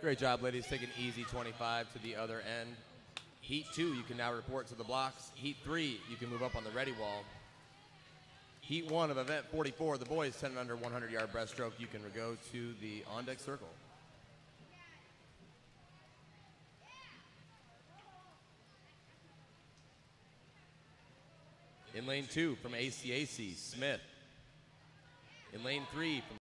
Great job, ladies. Take an easy 25 to the other end. Heat two, you can now report to the blocks. Heat three, you can move up on the ready wall. Heat one of event 44, the boys 10 and under 100 yard breaststroke. You can go to the on deck circle. In lane two from ACAC, Smith. In lane three from